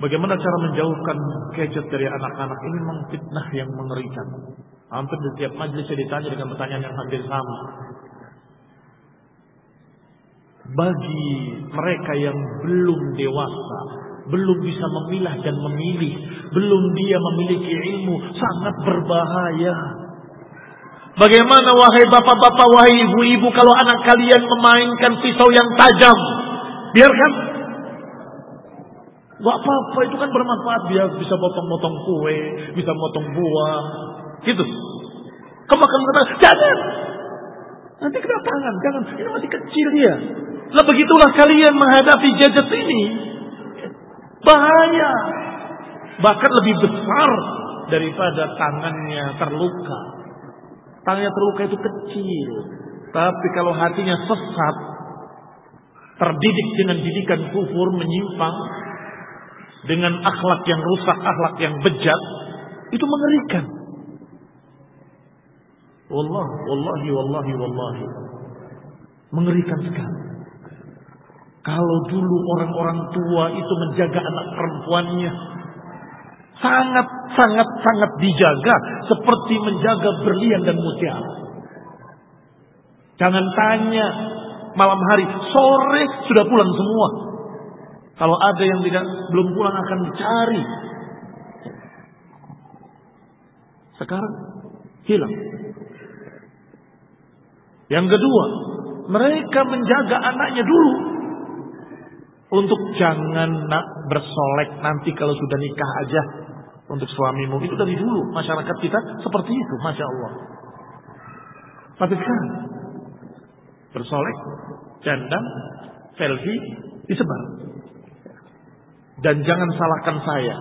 Bagaimana cara menjauhkan gadget dari anak-anak ini memang fitnah yang mengerikan. Hampir di setiap majelis saya ditanya dengan pertanyaan yang hampir sama. Bagi mereka yang belum dewasa, belum bisa memilah dan memilih, belum dia memiliki ilmu, sangat berbahaya. Bagaimana wahai bapak-bapak, wahai ibu-ibu kalau anak kalian memainkan pisau yang tajam? Biarkan. Gak apa-apa, itu kan bermanfaat. Dia bisa potong-potong kue, bisa potong buah. Gitu. Kamu akan mengatakan, jangan. Nanti kena tangan, jangan. Ini masih kecil dia. Lah begitulah kalian menghadapi gadget ini. Bahaya. Bahkan lebih besar daripada tangannya terluka. Tangannya terluka itu kecil. Tapi kalau hatinya sesat, terdidik dengan didikan kufur, menyimpang, dengan akhlak yang rusak, akhlak yang bejat, itu mengerikan. Wallah, wallahi, wallahi, wallahi. Mengerikan sekali. Kalau dulu orang-orang tua itu menjaga anak perempuannya, sangat, sangat, sangat dijaga seperti menjaga berlian dan mutiara. Jangan tanya malam hari, sore sudah pulang semua. Kalau ada yang tidak belum pulang akan dicari. Sekarang hilang. Yang kedua, mereka menjaga anaknya dulu untuk jangan nak bersolek nanti kalau sudah nikah aja untuk suamimu. Itu dari dulu masyarakat kita seperti itu, masya Allah. Tapi sekarang bersolek, jandang, selfie disebar. Dan jangan salahkan saya.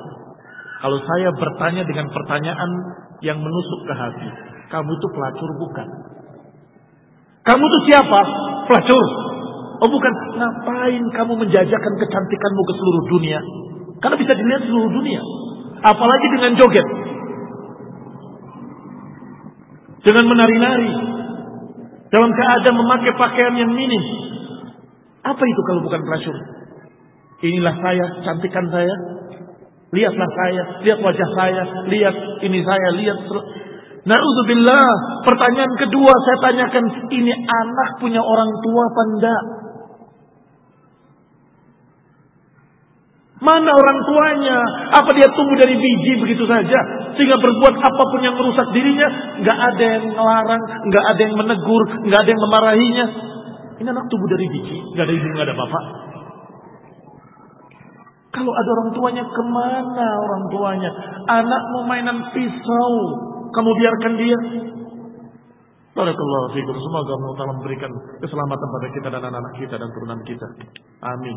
Kalau saya bertanya dengan pertanyaan yang menusuk ke hati. Kamu itu pelacur bukan? Kamu itu siapa? Pelacur. Oh bukan, ngapain kamu menjajakan kecantikanmu ke seluruh dunia? Karena bisa dilihat seluruh dunia. Apalagi dengan joget. Dengan menari-nari. Dalam keadaan memakai pakaian yang minim. Apa itu kalau bukan pelacur? Inilah saya, cantikan saya. Lihatlah saya, lihat wajah saya, lihat ini saya, lihat Na'udzubillah. Pertanyaan kedua saya tanyakan, ini anak punya orang tua apa enggak? Mana orang tuanya? Apa dia tumbuh dari biji begitu saja? Sehingga berbuat apa pun yang merusak dirinya. Nggak ada yang melarang, nggak ada yang menegur, nggak ada yang memarahinya. Ini anak tumbuh dari biji, nggak ada ibu, nggak ada bapak. Kalau ada orang tuanya, ke mana orang tuanya? Anak mau mainan pisau, kamu biarkan dia. Barakallahu fikum. Semoga Allah memberikan keselamatan pada kita dan anak-anak kita dan turunan kita. Amin.